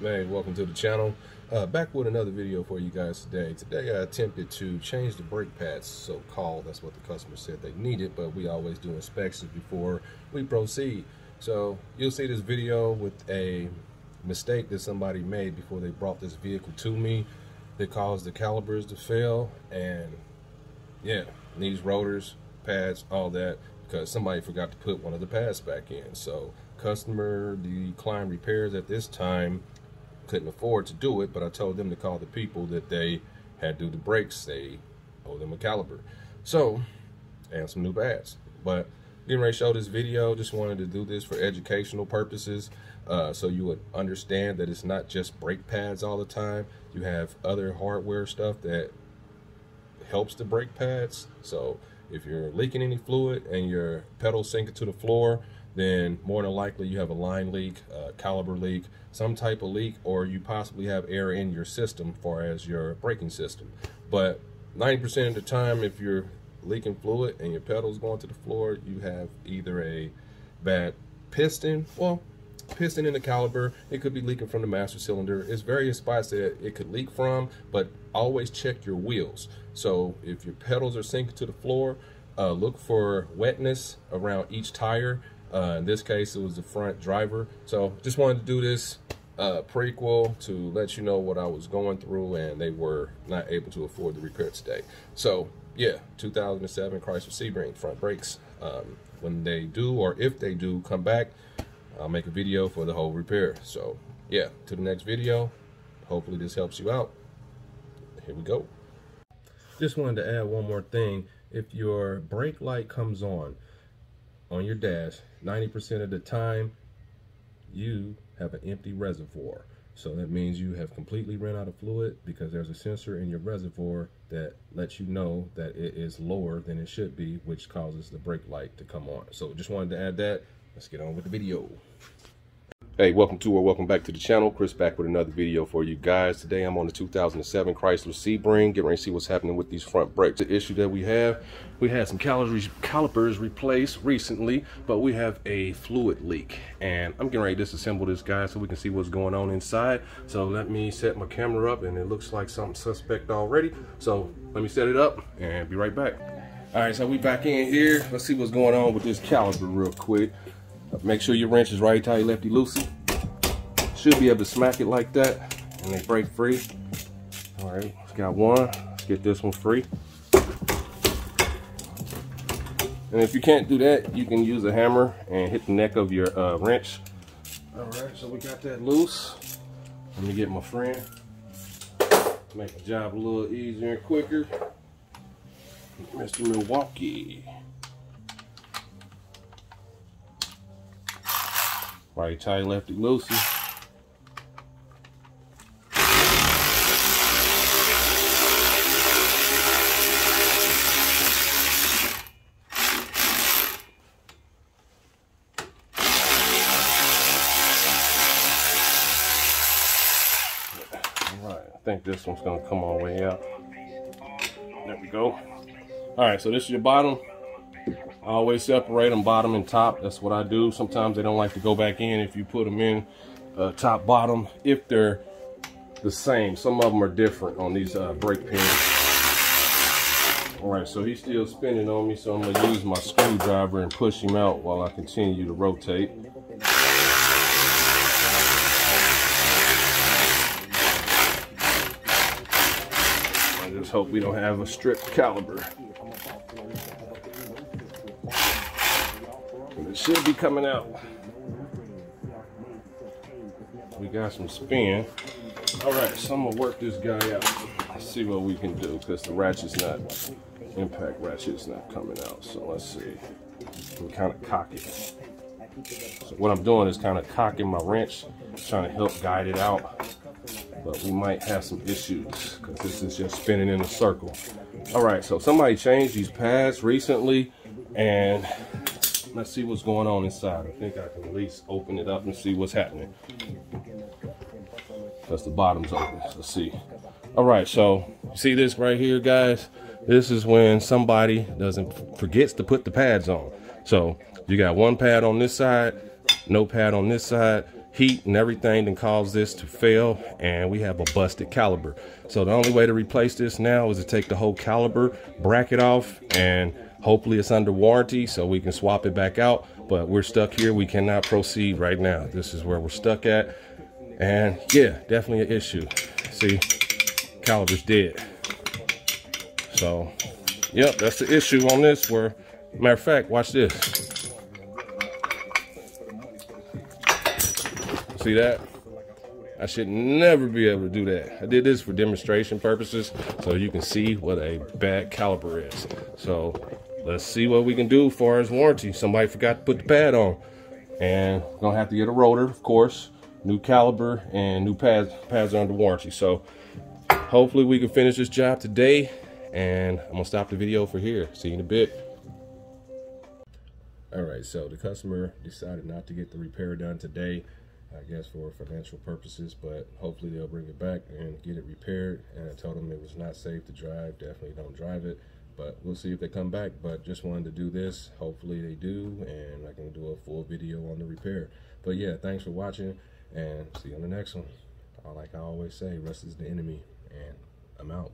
Hey, welcome to the channel. Uh, back with another video for you guys today. Today I attempted to change the brake pads, so called. That's what the customer said they needed, but we always do inspections before we proceed. So you'll see this video with a mistake that somebody made before they brought this vehicle to me that caused the calipers to fail and yeah, needs rotors, pads, all that because somebody forgot to put one of the pads back in. So customer declined repairs at this time couldn't afford to do it, but I told them to call the people that they had to do the brakes. They owe them a caliper. So, and some new pads. But getting ready to show this video, just wanted to do this for educational purposes. Uh, so you would understand that it's not just brake pads all the time. You have other hardware stuff that helps the brake pads. So if you're leaking any fluid and your pedal sinking to the floor, then more than likely you have a line leak, a caliper leak, some type of leak, or you possibly have air in your system far as your braking system. But 90% of the time, if you're leaking fluid and your pedal's going to the floor, you have either a bad piston, well, piston in the caliper, it could be leaking from the master cylinder. It's various spots that it could leak from, but always check your wheels. So if your pedals are sinking to the floor, uh, look for wetness around each tire uh, in this case, it was the front driver. So just wanted to do this uh, prequel to let you know what I was going through and they were not able to afford the repair today. So yeah, 2007 Chrysler Sebring front brakes. Um, when they do or if they do come back, I'll make a video for the whole repair. So yeah, to the next video. Hopefully this helps you out. Here we go. Just wanted to add one more thing. If your brake light comes on, on your dash, 90% of the time, you have an empty reservoir. So that means you have completely ran out of fluid because there's a sensor in your reservoir that lets you know that it is lower than it should be, which causes the brake light to come on. So just wanted to add that. Let's get on with the video. Hey, welcome to or welcome back to the channel. Chris back with another video for you guys. Today I'm on the 2007 Chrysler Sebring. Get ready to see what's happening with these front brakes. The issue that we have, we had some calipers, calipers replaced recently, but we have a fluid leak. And I'm getting ready to disassemble this guy so we can see what's going on inside. So let me set my camera up and it looks like something suspect already. So let me set it up and be right back. All right, so we back in here. Let's see what's going on with this caliper real quick. Make sure your wrench is right tight, lefty loosey. Should be able to smack it like that and they break free. All right, let's got one. Let's get this one free. And if you can't do that, you can use a hammer and hit the neck of your uh, wrench. All right, so we got that loose. Let me get my friend. Make the job a little easier and quicker. Mr. Milwaukee. Right tight, lefty loosey. I think this one's gonna come all the way out. There we go. All right, so this is your bottom. I always separate them bottom and top. That's what I do. Sometimes they don't like to go back in if you put them in uh, top bottom if they're the same. Some of them are different on these uh, brake pins. All right, so he's still spinning on me, so I'm gonna use my screwdriver and push him out while I continue to rotate. I just hope we don't have a stripped It should be coming out. We got some spin. All right, so I'm gonna work this guy out. See what we can do because the ratchet's not, impact ratchet's not coming out. So let's see. I'm kind of cocky. So what I'm doing is kind of cocking my wrench, trying to help guide it out. But we might have some issues because this is just spinning in a circle. All right, so somebody changed these pads recently and let's see what's going on inside. I think I can at least open it up and see what's happening. Because the bottom's open. Let's see. All right, so see this right here, guys? This is when somebody doesn't forgets to put the pads on. So you got one pad on this side, no pad on this side. heat and everything that caused this to fail and we have a busted caliper. so the only way to replace this now is to take the whole caliper bracket off and hopefully it's under warranty so we can swap it back out but we're stuck here we cannot proceed right now this is where we're stuck at and yeah definitely an issue see caliper's dead so yep that's the issue on this where matter of fact watch this See that? I should never be able to do that. I did this for demonstration purposes so you can see what a bad caliper is. So let's see what we can do as far as warranty. Somebody forgot to put the pad on. And gonna have to get a rotor, of course, new caliper and new pads, pads are under warranty. So hopefully we can finish this job today and I'm gonna stop the video for here. See you in a bit. All right, so the customer decided not to get the repair done today. I guess for financial purposes, but hopefully they'll bring it back and get it repaired. And I told them it was not safe to drive. Definitely don't drive it. But we'll see if they come back. But just wanted to do this. Hopefully they do, and I can do a full video on the repair. But yeah, thanks for watching, and see you on the next one. Like I always say, rest is the enemy, and I'm out.